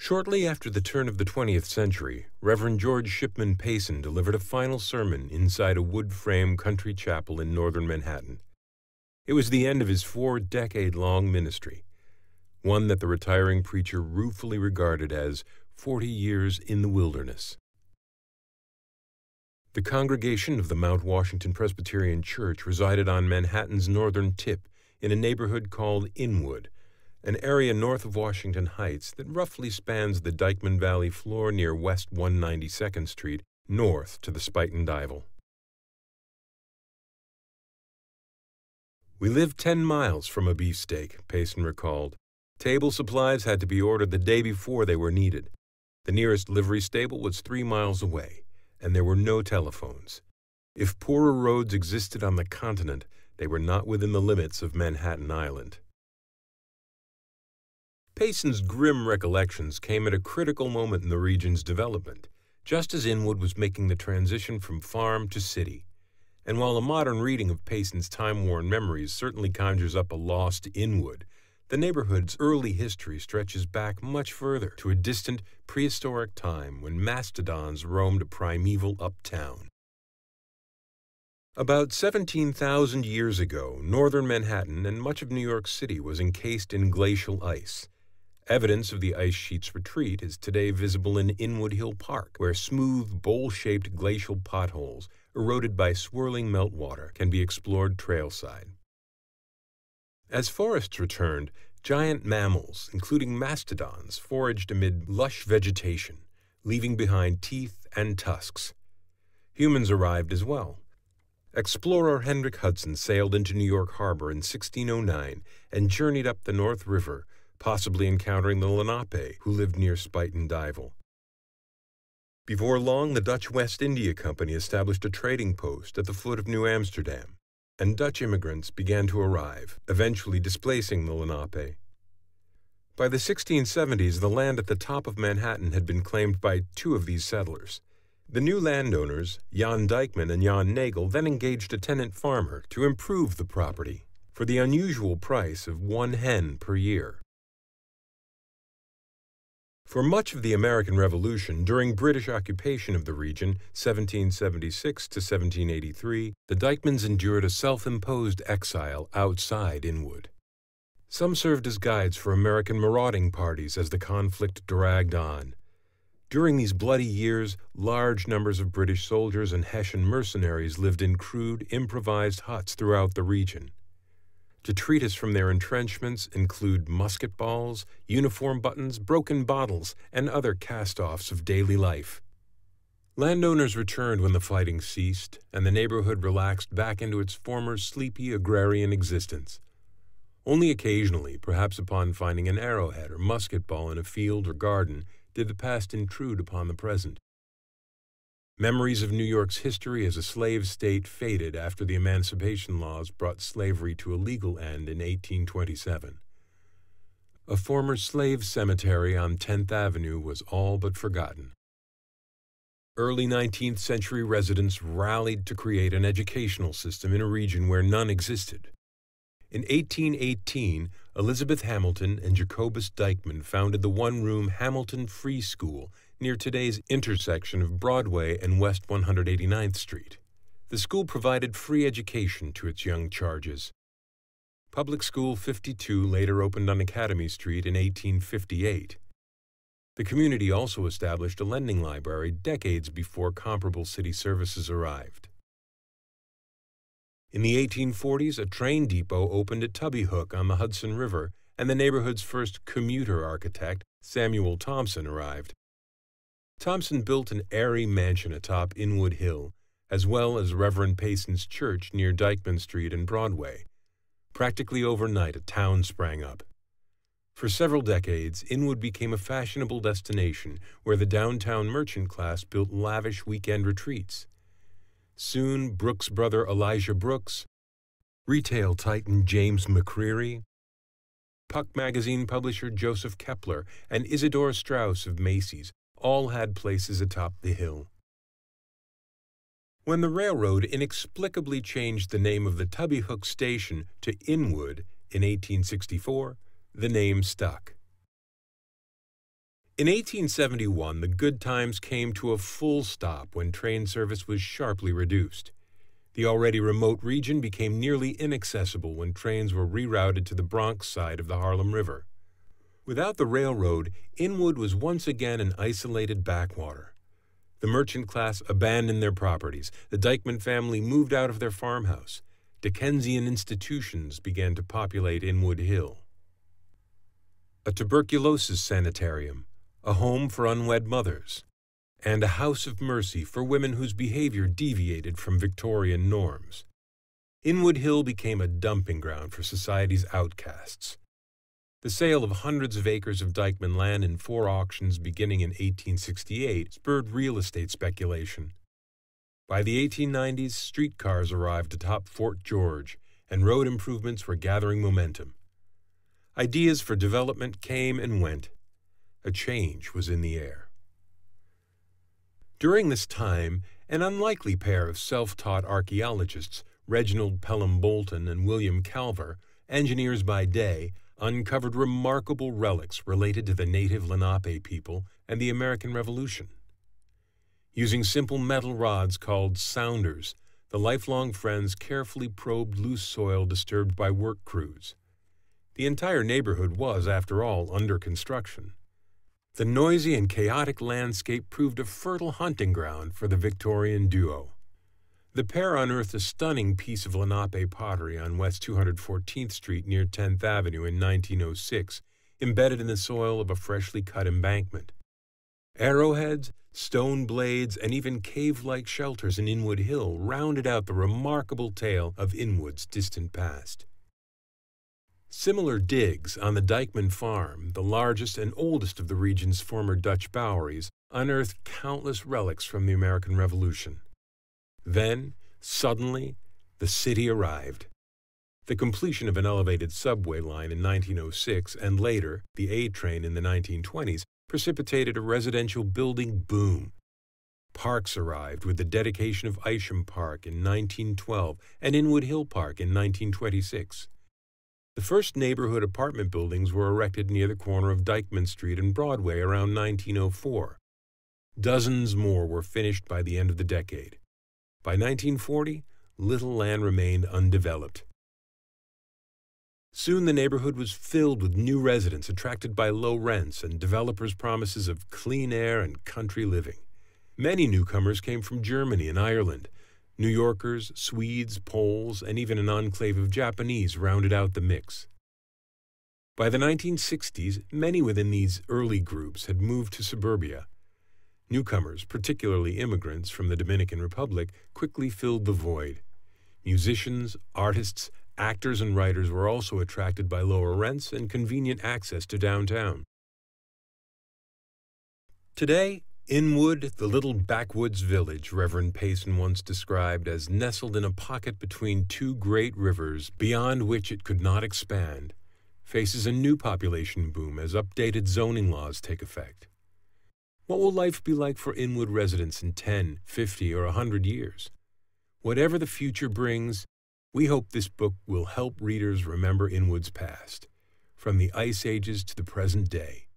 Shortly after the turn of the 20th century, Reverend George Shipman Payson delivered a final sermon inside a wood frame country chapel in northern Manhattan. It was the end of his four decade long ministry, one that the retiring preacher ruefully regarded as 40 years in the wilderness. The congregation of the Mount Washington Presbyterian Church resided on Manhattan's northern tip in a neighborhood called Inwood an area north of Washington Heights that roughly spans the Dyckman Valley floor near West 192nd Street north to the Spuyten Duyvil. We lived 10 miles from a beefsteak, Payson recalled. Table supplies had to be ordered the day before they were needed. The nearest livery stable was three miles away, and there were no telephones. If poorer roads existed on the continent, they were not within the limits of Manhattan Island. Payson's grim recollections came at a critical moment in the region's development, just as Inwood was making the transition from farm to city. And while a modern reading of Payson's time-worn memories certainly conjures up a lost Inwood, the neighborhood's early history stretches back much further to a distant prehistoric time when mastodons roamed a primeval uptown. About 17,000 years ago, northern Manhattan and much of New York City was encased in glacial ice. Evidence of the ice sheet's retreat is today visible in Inwood Hill Park, where smooth, bowl-shaped glacial potholes, eroded by swirling meltwater, can be explored trailside. As forests returned, giant mammals, including mastodons, foraged amid lush vegetation, leaving behind teeth and tusks. Humans arrived as well. Explorer Hendrik Hudson sailed into New York Harbor in 1609 and journeyed up the North River possibly encountering the Lenape, who lived near Spuyten. Before long, the Dutch West India Company established a trading post at the foot of New Amsterdam, and Dutch immigrants began to arrive, eventually displacing the Lenape. By the 1670s, the land at the top of Manhattan had been claimed by two of these settlers. The new landowners, Jan Dyckman and Jan Nagel, then engaged a tenant farmer to improve the property for the unusual price of one hen per year. For much of the American Revolution, during British occupation of the region, 1776 to 1783, the Dyckmans endured a self-imposed exile outside Inwood. Some served as guides for American marauding parties as the conflict dragged on. During these bloody years, large numbers of British soldiers and Hessian mercenaries lived in crude, improvised huts throughout the region. Detritus from their entrenchments include musket balls, uniform buttons, broken bottles, and other cast-offs of daily life. Landowners returned when the fighting ceased, and the neighborhood relaxed back into its former sleepy agrarian existence. Only occasionally, perhaps upon finding an arrowhead or musket ball in a field or garden, did the past intrude upon the present. Memories of New York's history as a slave state faded after the emancipation laws brought slavery to a legal end in 1827. A former slave cemetery on 10th Avenue was all but forgotten. Early 19th century residents rallied to create an educational system in a region where none existed. In 1818, Elizabeth Hamilton and Jacobus Dyckman founded the one room Hamilton Free School near today's intersection of Broadway and West 189th Street. The school provided free education to its young charges. Public School 52 later opened on Academy Street in 1858. The community also established a lending library decades before comparable city services arrived. In the 1840s, a train depot opened at Tubby Hook on the Hudson River, and the neighborhood's first commuter architect, Samuel Thompson, arrived. Thompson built an airy mansion atop Inwood Hill, as well as Reverend Payson's church near Dyckman Street and Broadway. Practically overnight, a town sprang up. For several decades, Inwood became a fashionable destination where the downtown merchant class built lavish weekend retreats. Soon, Brooks Brothers Elisha Brooks, retail titan James McCreery, Puck magazine publisher Joseph Keppler, and Isidore Straus of Macy's all had places atop the hill. When the railroad inexplicably changed the name of the Tubby Hook station to Inwood in 1864, the name stuck. In 1871, the good times came to a full stop when train service was sharply reduced. The already remote region became nearly inaccessible when trains were rerouted to the Bronx side of the Harlem River. Without the railroad, Inwood was once again an isolated backwater. The merchant class abandoned their properties. The Dyckman family moved out of their farmhouse. Dickensian institutions began to populate Inwood Hill. A tuberculosis sanitarium, a home for unwed mothers, and a house of mercy for women whose behavior deviated from Victorian norms. Inwood Hill became a dumping ground for society's outcasts. The sale of hundreds of acres of Dyckman land in four auctions beginning in 1868 spurred real estate speculation. By the 1890s, streetcars arrived atop Fort George, and road improvements were gathering momentum. Ideas for development came and went, a change was in the air. During this time, an unlikely pair of self taught archaeologists, Reginald Pelham Bolton and William Calver, engineers by day, uncovered remarkable relics related to the native Lenape people and the American Revolution. Using simple metal rods called sounders, the lifelong friends carefully probed loose soil disturbed by work crews. The entire neighborhood was, after all, under construction. The noisy and chaotic landscape proved a fertile hunting ground for the Victorian duo. The pair unearthed a stunning piece of Lenape pottery on West 214th Street near 10th Avenue in 1906, embedded in the soil of a freshly cut embankment. Arrowheads, stone blades, and even cave like shelters in Inwood Hill rounded out the remarkable tale of Inwood's distant past. Similar digs on the Dyckman farm, the largest and oldest of the region's former Dutch boweries, unearthed countless relics from the American Revolution. Then, suddenly, the city arrived. The completion of an elevated subway line in 1906 and later the A train in the 1920s precipitated a residential building boom. Parks arrived with the dedication of Isham Park in 1912 and Inwood Hill Park in 1926. The first neighborhood apartment buildings were erected near the corner of Dyckman Street and Broadway around 1904. Dozens more were finished by the end of the decade. By 1940, little land remained undeveloped. Soon the neighborhood was filled with new residents attracted by low rents and developers' promises of clean air and country living. Many newcomers came from Germany and Ireland, New Yorkers, Swedes, Poles, and even an enclave of Japanese rounded out the mix. By the 1960s, many within these early groups had moved to suburbia. Newcomers, particularly immigrants from the Dominican Republic, quickly filled the void. Musicians, artists, actors, and writers were also attracted by lower rents and convenient access to downtown. Today, Inwood, the little backwoods village Reverend Payson once described as nestled in a pocket between two great rivers beyond which it could not expand, faces a new population boom as updated zoning laws take effect. What will life be like for Inwood residents in 10, 50, or 100 years? Whatever the future brings, we hope this book will help readers remember Inwood's past, from the Ice Ages to the present day.